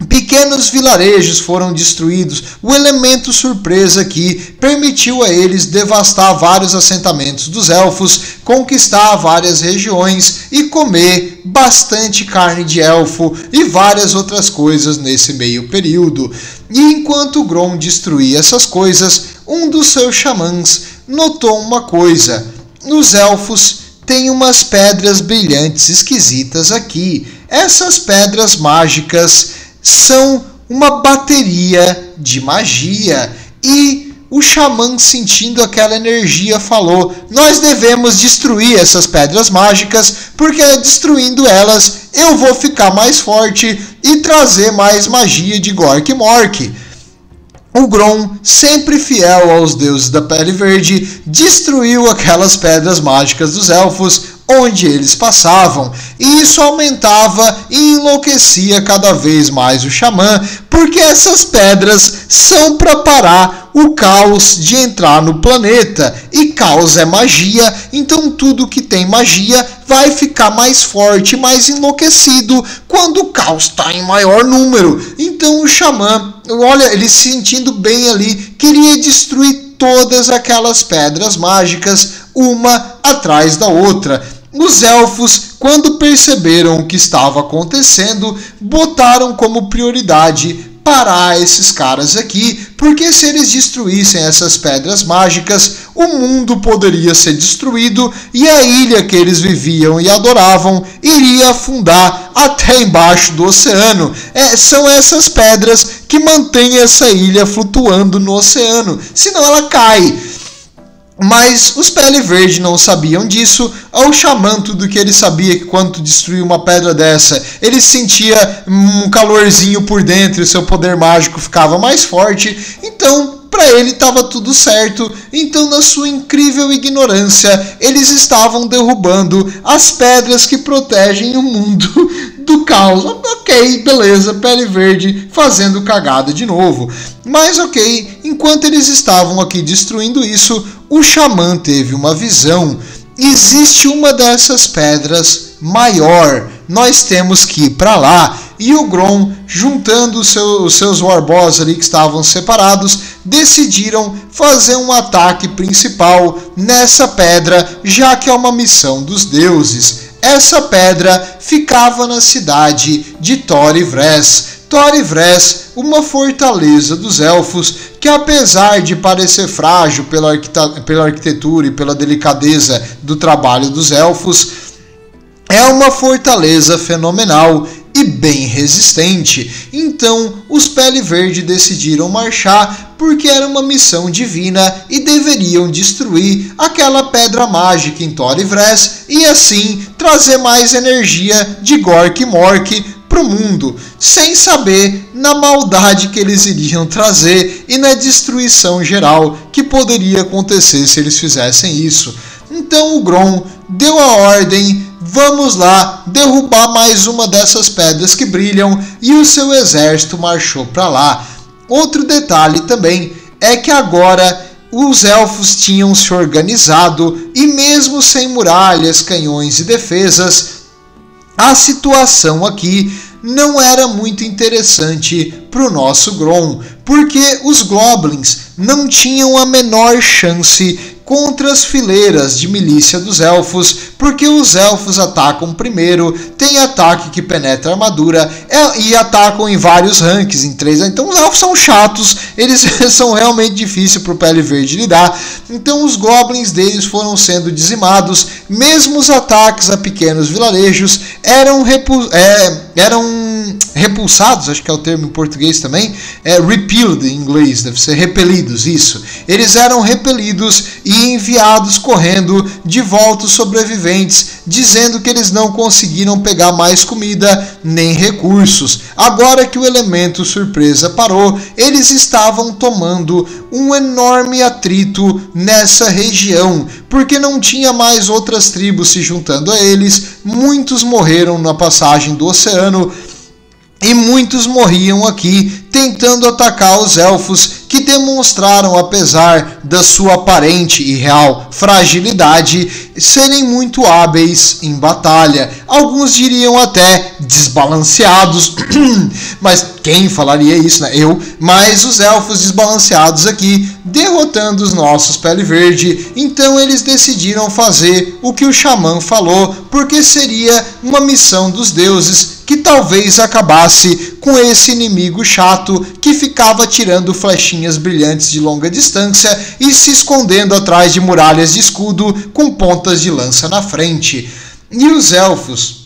Speaker 1: Pequenos vilarejos foram destruídos. O elemento surpresa aqui permitiu a eles devastar vários assentamentos dos elfos, conquistar várias regiões e comer bastante carne de elfo e várias outras coisas nesse meio período. E enquanto Grom destruía essas coisas, um dos seus xamãs notou uma coisa: os elfos têm umas pedras brilhantes esquisitas aqui. Essas pedras mágicas são uma bateria de magia. E o xamã, sentindo aquela energia, falou: Nós devemos destruir essas pedras mágicas, porque destruindo elas eu vou ficar mais forte e trazer mais magia de Gork Mork. O Grom, sempre fiel aos deuses da pele verde, destruiu aquelas pedras mágicas dos elfos, onde eles passavam, e isso aumentava e enlouquecia cada vez mais o xamã, porque essas pedras são para parar o caos de entrar no planeta, e caos é magia, então tudo que tem magia vai ficar mais forte, mais enlouquecido quando o caos está em maior número. Então o xamã, olha, ele se sentindo bem ali, queria destruir todas aquelas pedras mágicas, uma atrás da outra. Os elfos, quando perceberam o que estava acontecendo, botaram como prioridade parar esses caras aqui, porque se eles destruíssem essas pedras mágicas, o mundo poderia ser destruído e a ilha que eles viviam e adoravam iria afundar até embaixo do oceano. É, são essas pedras que mantêm essa ilha flutuando no oceano, senão ela cai. Mas os Pele Verde não sabiam disso. Ao Xamã, tudo que ele sabia que quando destruía uma pedra dessa, ele sentia um calorzinho por dentro seu poder mágico ficava mais forte. Então, para ele estava tudo certo. Então, na sua incrível ignorância, eles estavam derrubando as pedras que protegem o mundo do caos. Ok, beleza, pele verde fazendo cagada de novo. Mas ok, enquanto eles estavam aqui destruindo isso, o xamã teve uma visão. Existe uma dessas pedras maior. Nós temos que ir para lá. E o Grom, juntando seu, os seus Warboss ali que estavam separados, decidiram fazer um ataque principal nessa pedra, já que é uma missão dos deuses. Essa pedra ficava na cidade de Torivres. Torivres, uma fortaleza dos elfos que, apesar de parecer frágil pela, pela arquitetura e pela delicadeza do trabalho dos elfos, é uma fortaleza fenomenal e bem resistente. Então, os Pele Verde decidiram marchar porque era uma missão divina e deveriam destruir aquela pedra mágica em Torivres e assim trazer mais energia de Gork Mork para o mundo, sem saber na maldade que eles iriam trazer e na destruição geral que poderia acontecer se eles fizessem isso. Então o Grom deu a ordem Vamos lá derrubar mais uma dessas pedras que brilham e o seu exército marchou para lá. Outro detalhe também é que agora os elfos tinham se organizado e, mesmo sem muralhas, canhões e defesas, a situação aqui não era muito interessante para o nosso Grom, porque os goblins não tinham a menor chance contra as fileiras de milícia dos elfos, porque os elfos atacam primeiro, tem ataque que penetra a armadura é, e atacam em vários ranks, em três. Então os elfos são chatos, eles são realmente difíceis para o pele verde lidar. Então os goblins deles foram sendo dizimados, mesmo os ataques a pequenos vilarejos eram, repu é, eram repulsados, acho que é o termo em português também, é repelled em inglês, deve ser repelido repelidos, isso. Eles eram repelidos e enviados correndo de volta os sobreviventes, dizendo que eles não conseguiram pegar mais comida nem recursos. Agora que o elemento surpresa parou, eles estavam tomando um enorme atrito nessa região, porque não tinha mais outras tribos se juntando a eles. Muitos morreram na passagem do oceano e muitos morriam aqui tentando atacar os elfos que demonstraram, apesar da sua aparente e real fragilidade, serem muito hábeis em batalha. Alguns diriam até desbalanceados, mas quem falaria isso, né? Eu. Mas os elfos desbalanceados aqui derrotando os nossos pele verde. Então eles decidiram fazer o que o xamã falou, porque seria uma missão dos deuses que talvez acabasse com esse inimigo chato que ficava tirando flechinhas brilhantes de longa distância e se escondendo atrás de muralhas de escudo com pontas de lança na frente. E os elfos,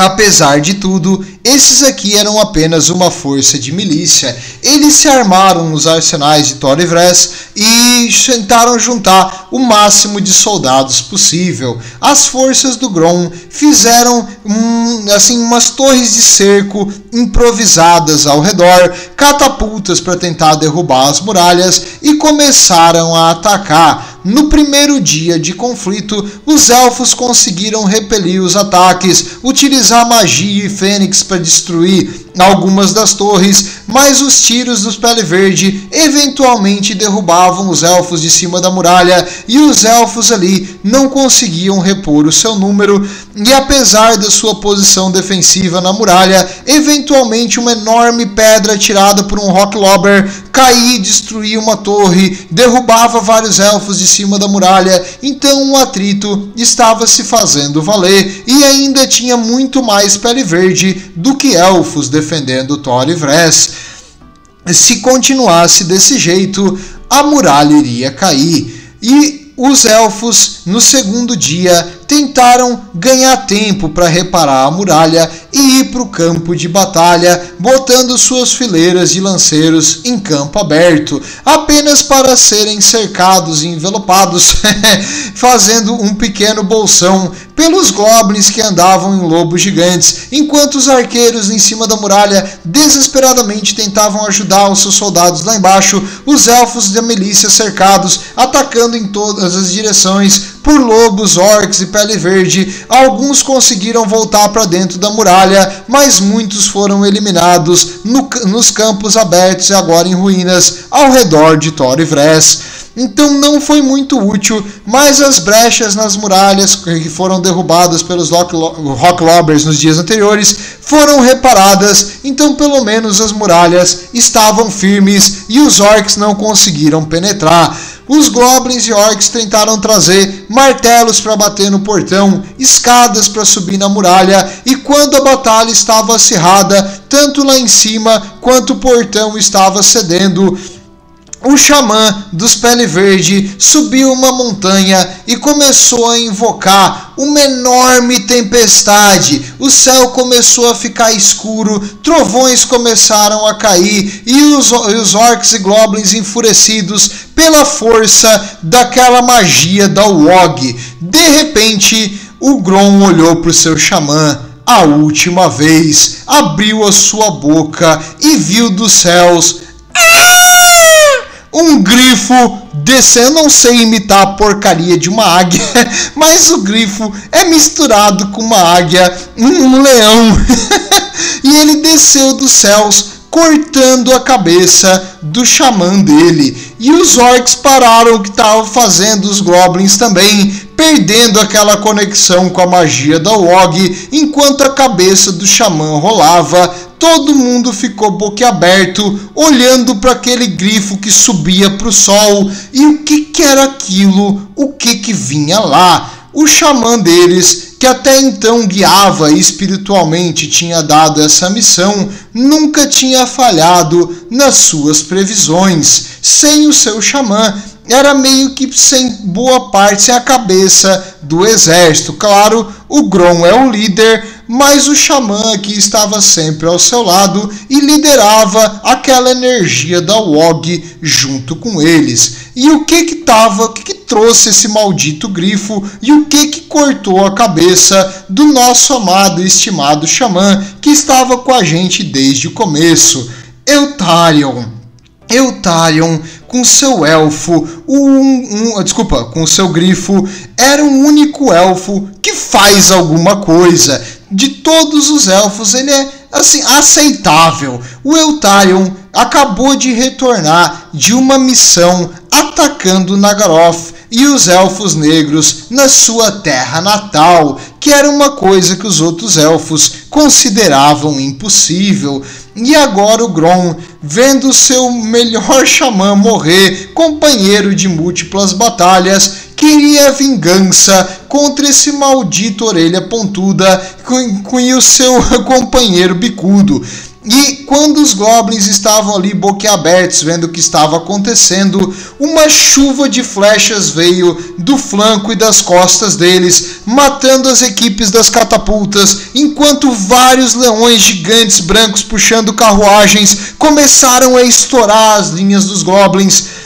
Speaker 1: Apesar de tudo, esses aqui eram apenas uma força de milícia. Eles se armaram nos arsenais de Torivres e tentaram juntar o máximo de soldados possível. As forças do Grom fizeram hum, assim umas torres de cerco improvisadas ao redor, catapultas para tentar derrubar as muralhas e começaram a atacar. No primeiro dia de conflito, os elfos conseguiram repelir os ataques, utilizar magia e fênix para destruir algumas das torres, mas os tiros dos Pele Verde eventualmente derrubavam os elfos de cima da muralha e os elfos ali não conseguiam repor o seu número. E apesar da sua posição defensiva na muralha, eventualmente uma enorme pedra tirada por um Rocklobber caía e destruía uma torre, derrubava vários elfos de cima da muralha. Então o atrito estava se fazendo valer e ainda tinha muito mais Pele Verde do que elfos defendendo Thor e Vres. Se continuasse desse jeito, a muralha iria cair. E os elfos, no segundo dia, tentaram ganhar tempo para reparar a muralha e ir para o campo de batalha, botando suas fileiras de lanceiros em campo aberto, apenas para serem cercados e envelopados, fazendo um pequeno bolsão pelos goblins que andavam em lobos gigantes, enquanto os arqueiros em cima da muralha desesperadamente tentavam ajudar os seus soldados lá embaixo, os elfos da milícia cercados, atacando em todas as direções por lobos, orcs e pele verde. Alguns conseguiram voltar para dentro da muralha, mas muitos foram eliminados no, nos campos abertos e agora em ruínas ao redor de Torivres. Então não foi muito útil, mas as brechas nas muralhas que foram derrubadas pelos Rocklobbers nos dias anteriores foram reparadas, então pelo menos as muralhas estavam firmes e os orcs não conseguiram penetrar. Os goblins e orcs tentaram trazer martelos para bater no portão, escadas para subir na muralha, e quando a batalha estava acirrada, tanto lá em cima quanto o portão estava cedendo, o xamã dos Pele Verde subiu uma montanha e começou a invocar uma enorme tempestade. O céu começou a ficar escuro, trovões começaram a cair e os, os orcs e goblins enfurecidos pela força daquela magia da Wog. De repente, o Grom olhou para o seu xamã a última vez, abriu a sua boca e viu dos céus um grifo descendo. Eu não sei imitar a porcaria de uma águia, mas o grifo é misturado com uma águia, um leão. e ele desceu dos céus cortando a cabeça do xamã dele. E os orcs pararam o que estavam fazendo os goblins também, perdendo aquela conexão com a magia da Wog, enquanto a cabeça do xamã rolava. Todo mundo ficou boquiaberto, olhando para aquele grifo que subia para o sol. E o que, que era aquilo? O que, que vinha lá? O xamã deles que até então guiava espiritualmente tinha dado essa missão, nunca tinha falhado nas suas previsões. Sem o seu xamã, era meio que sem boa parte, sem a cabeça do exército. Claro, o Grom é o líder, mas o xamã que estava sempre ao seu lado e liderava aquela energia da Wog junto com eles. E o que que tava, o que, que trouxe esse maldito grifo e o que que cortou a cabeça do nosso amado e estimado xamã que estava com a gente desde o começo? Eutarion. Eutarion, com seu elfo, um, um, desculpa, com seu grifo, era o único elfo que faz alguma coisa. De todos os elfos, ele é assim aceitável. O Eutarion acabou de retornar de uma missão atacando Nagaroth e os elfos negros na sua terra natal, que era uma coisa que os outros elfos consideravam impossível. E agora o Grom, vendo seu melhor xamã morrer, companheiro de múltiplas batalhas, queria vingança contra esse maldito orelha pontuda com, com o seu companheiro bicudo. E quando os goblins estavam ali boquiabertos vendo o que estava acontecendo, uma chuva de flechas veio do flanco e das costas deles, matando as equipes das catapultas, enquanto vários leões gigantes brancos puxando carruagens começaram a estourar as linhas dos goblins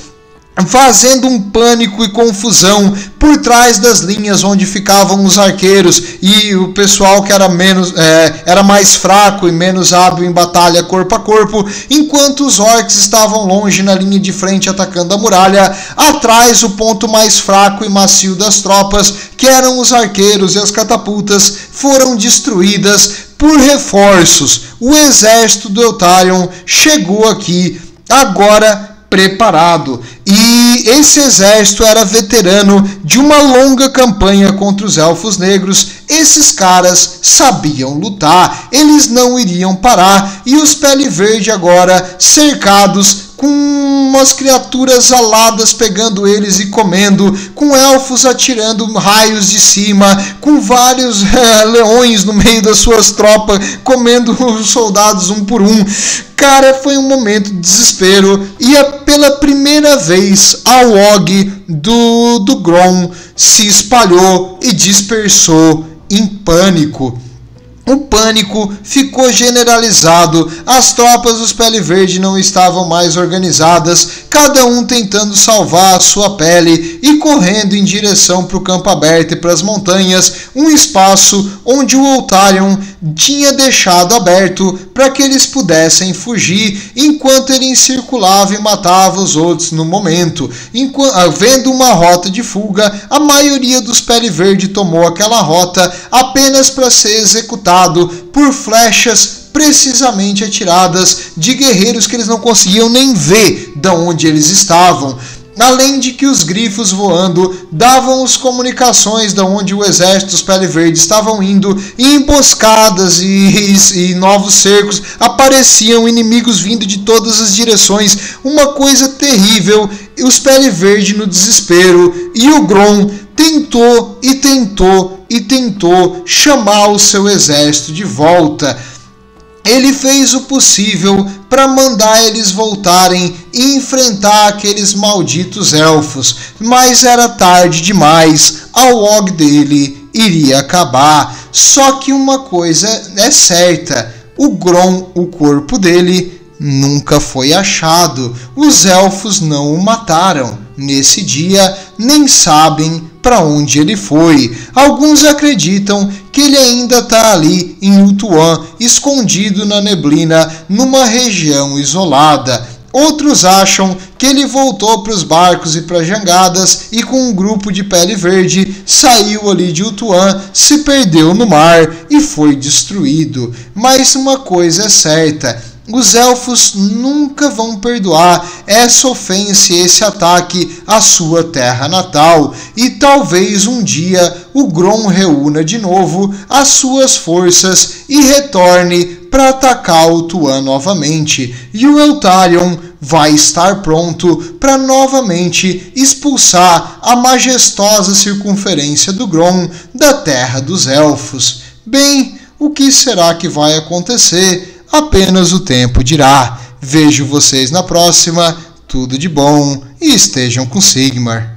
Speaker 1: fazendo um pânico e confusão por trás das linhas onde ficavam os arqueiros e o pessoal que era menos é, era mais fraco e menos hábil em batalha corpo a corpo, enquanto os orcs estavam longe na linha de frente atacando a muralha, atrás o ponto mais fraco e macio das tropas, que eram os arqueiros e as catapultas, foram destruídas por reforços. O exército do Eltarion chegou aqui agora preparado. E esse exército era veterano de uma longa campanha contra os elfos negros. Esses caras sabiam lutar, eles não iriam parar. E os Pele Verde agora cercados com umas criaturas aladas pegando eles e comendo, com elfos atirando raios de cima, com vários é, leões no meio das suas tropas comendo os soldados um por um. Cara, foi um momento de desespero e é pela primeira vez a Og do, do Grom se espalhou e dispersou em pânico. O pânico ficou generalizado, as tropas dos Pele Verde não estavam mais organizadas, cada um tentando salvar a sua pele e correndo em direção para o campo aberto e para as montanhas, um espaço onde o Altarion tinha deixado aberto para que eles pudessem fugir enquanto ele circulava e matava os outros no momento. Enquanto, vendo uma rota de fuga, a maioria dos Pele Verde tomou aquela rota apenas para ser por flechas precisamente atiradas de guerreiros que eles não conseguiam nem ver de onde eles estavam. Além de que os grifos voando davam as comunicações de onde o exército dos Pele Verde estavam indo, e emboscadas e, e, e, novos cercos apareciam inimigos vindo de todas as direções, uma coisa terrível. E os Pele Verde no desespero, e o Grom tentou e tentou e tentou chamar o seu exército de volta ele fez o possível para mandar eles voltarem e enfrentar aqueles malditos elfos, mas era tarde demais, a Og dele iria acabar. Só que uma coisa é certa: o Grom, o corpo dele, nunca foi achado. Os elfos não o mataram. Nesse dia, nem sabem para onde ele foi. Alguns acreditam que ele ainda está ali em Utuan, escondido na neblina, numa região isolada. Outros acham que ele voltou para os barcos e para jangadas e com um grupo de pele verde saiu ali de Utuan, se perdeu no mar e foi destruído. Mas uma coisa é certa, os elfos nunca vão perdoar essa ofensa e esse ataque à sua terra natal, e talvez um dia o Grom reúna de novo as suas forças e retorne para atacar o Tuan novamente, e o Eltarion vai estar pronto para novamente expulsar a majestosa circunferência do Grom da terra dos elfos. Bem, o que será que vai acontecer? Apenas o tempo dirá. Vejo vocês na próxima. Tudo de bom e estejam com Sigmar.